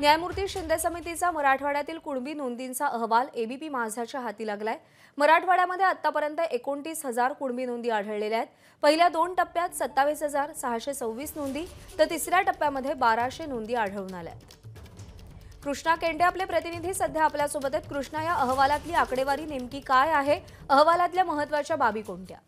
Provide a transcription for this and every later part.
न्यायमूर्ती शिंदे समितीचा मराठवाड्यातील कुणबी नोंदींचा अहवाल एबीपी माझाच्या हाती लागलाय. मराठवाड्यामध्ये आतापर्यंत एकोणतीस हजार कुणबी नोंदी आढळलेल्या आहेत. पहिल्या दोन टप्प्यात सत्तावीस हजार सहाशे सव्वीस नोंदी तर तिसऱ्या टप्प्यामध्ये बाराशे नोंदी आढळून आल्या कृष्णा केंडे आपले प्रतिनिधी सध्या आपल्यासोबत आहेत. कृष्णा या अहवालातली आकडेवारी नेमकी काय आहे? अहवालातल्या महत्त्वाच्या बाबी कोणत्या?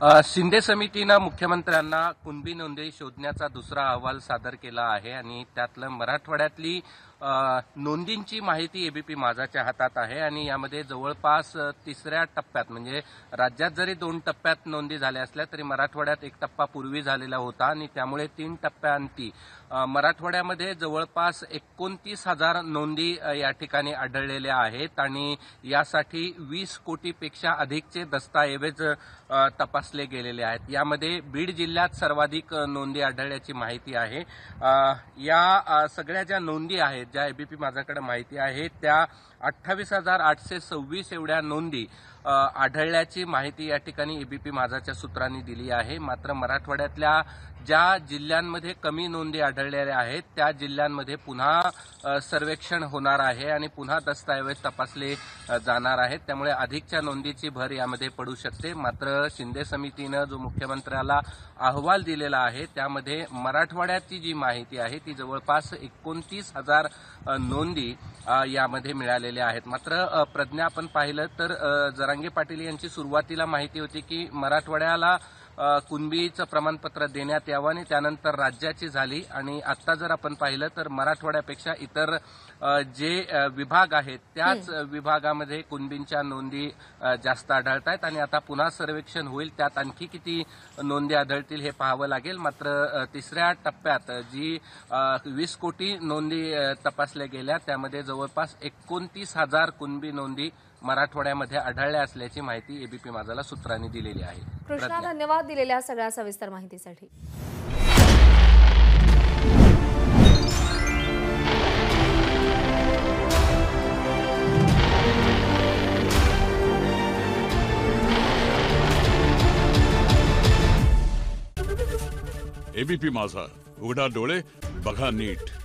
शिंदे समितीनं मुख्यमंत्र्यांना कुणबी नोंदी शोधण्याचा दुसरा अहवाल सादर केला आहे आणि त्यातलं मराठवाड्यातली नोंदींची माहिती एबीपी माझाच्या हातात आहे आणि यामध्ये जवळपास तिसऱ्या टप्प्यात म्हणजे राज्यात जरी दोन टप्प्यात नोंदी झाल्या असल्या तरी मराठवाड्यात एक टप्पा पूर्वी झालेला होता आणि त्यामुळे तीन टप्प्यांती मराठवाड्यामध्ये जवळपास एकोणतीस हजार नोंदी या ठिकाणी आढळलेल्या आहेत आणि यासाठी वीस कोटीपेक्षा अधिकचे दस्ताऐवज तपासले गेलेले आहेत. यामध्ये बीड जिल्ह्यात सर्वाधिक नोंदी आढळल्याची माहिती आहे. या सगळ्या ज्या नोंदी आहेत ज्या एबीपी माझ्याकडे माहिती आहे त्या अठ्ठावीस हजार आठशे सव्वीस एवढ्या नोंदी आढळल्याची माहिती या ठिकाणी एबीपी माझाच्या सूत्रांनी दिली आहे. मात्र मराठवाड्यातल्या ज्या जिल्ह्यांमध्ये कमी नोंदी आढळलेल्या आहेत त्या जिल्ह्यांमध्ये पुन्हा सर्वेक्षण होणार आहे आणि पुन्हा दस्तऐवज तपासले जाणार आहेत. त्यामुळे अधिकच्या नोंदीची भर यामध्ये पडू शकते. मात्र शिंदे समितीनं जो मुख्यमंत्र्याला अहवाल दिलेला आहे त्यामध्ये मराठवाड्याची जी माहिती आहे ती जवळपास एकोणतीस हजार नोंदी यामध्ये मिळालेल्या आहेत. मात्र प्रज्ञा आपण पाहिलं तर जरांगे पाटील यांची सुरुवातीला माहिती होती की मराठवाड्याला कुणबीचं प्रमाणपत्र देण्यात यावं आणि त्यानंतर राज्याची झाली. आणि आता जर आपण पाहिलं तर मराठवाड्यापेक्षा इतर जे विभाग आहेत त्याच विभागामध्ये कुणबींच्या नोंदी जास्त आढळत आहेत आणि आता पुन्हा सर्वेक्षण होईल. त्यात आणखी किती नोंदी आढळतील हे पाहावं लागेल. मात्र तिसऱ्या टप्प्यात जी वीस कोटी नोंदी तपासल्या गेल्या त्यामध्ये जवळपास एकोणतीस हजार कुणबी नोंदी मराठवाड्यामध्ये आढळल्या असल्याची माहिती एबीपी माझाला सूत्रांनी दिलेली आहे. कृष्णा. धन्यवाद दिलेल्या सगळ्या सविस्तर माहितीसाठी. एबीपी माझा. उघडा डोळे बघा नीट.